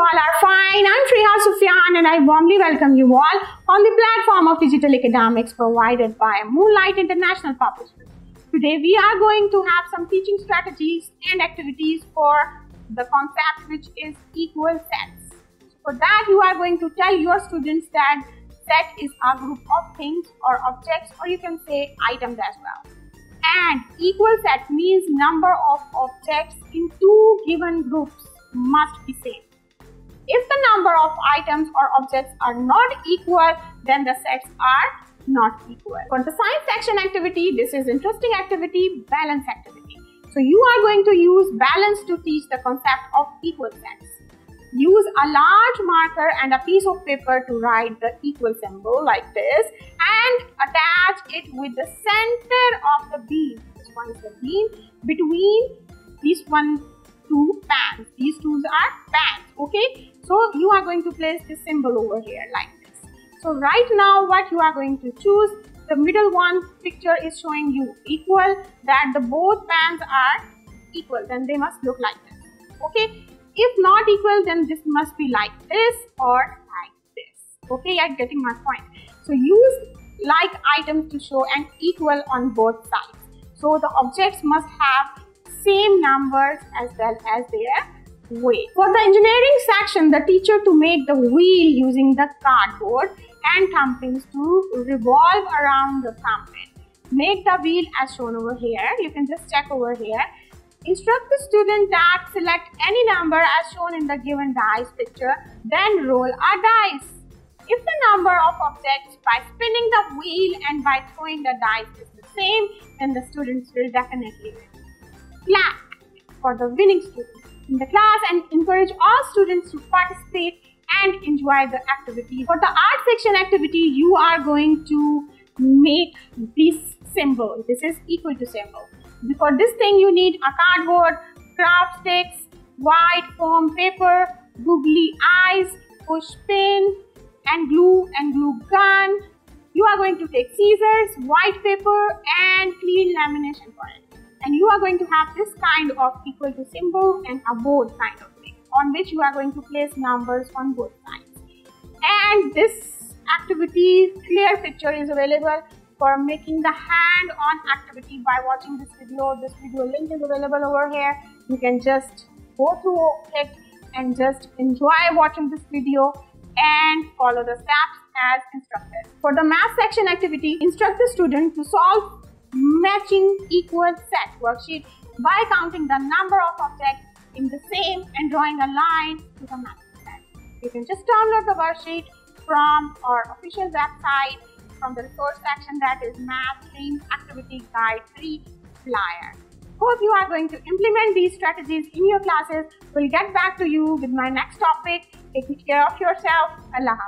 all are fine. I'm Freha Sufyan and I warmly welcome you all on the platform of digital academics provided by Moonlight International Publishers. Today we are going to have some teaching strategies and activities for the concept which is equal sets. For that you are going to tell your students that set is a group of things or objects or you can say items as well. And equal set means number of objects in two given groups must be same. If the number of items or objects are not equal, then the sets are not equal. For the science section activity, this is interesting activity, balance activity. So you are going to use balance to teach the concept of equal sets. Use a large marker and a piece of paper to write the equal symbol like this and attach it with the center of the beam. This one is the beam between these one two pans. These two are pans. Okay. So you are going to place this symbol over here like this. So right now what you are going to choose the middle one picture is showing you equal that the both pans are equal then they must look like this. Okay. If not equal then this must be like this or like this. Okay. You are getting my point. So use like items to show an equal on both sides. So the objects must have same numbers as well as their weight. For the engineering section, the teacher to make the wheel using the cardboard and thumbpins to revolve around the thumbpin. Make the wheel as shown over here. You can just check over here. Instruct the student that select any number as shown in the given dice picture, then roll a dice. If the number of objects by spinning the wheel and by throwing the dice is the same, then the students will definitely win clap for the winning students in the class and encourage all students to participate and enjoy the activity. For the art section activity, you are going to make this symbol. This is equal to symbol. For this thing, you need a cardboard, craft sticks, white foam paper, googly eyes, push pin, and glue and glue gun. You are going to take scissors, white paper, and clean lamination for it and you are going to have this kind of equal to symbol and a board kind of thing on which you are going to place numbers on both sides. And this activity clear picture is available for making the hand-on activity by watching this video. This video link is available over here. You can just go through it and just enjoy watching this video and follow the steps as instructed. For the math section activity, instruct the student to solve matching equal set worksheet by counting the number of objects in the same and drawing a line to the matching set. You can just download the worksheet from our official website from the resource section that is Math Activity Guide 3 Flyer. Hope you are going to implement these strategies in your classes. We'll get back to you with my next topic. Take care of yourself. Allah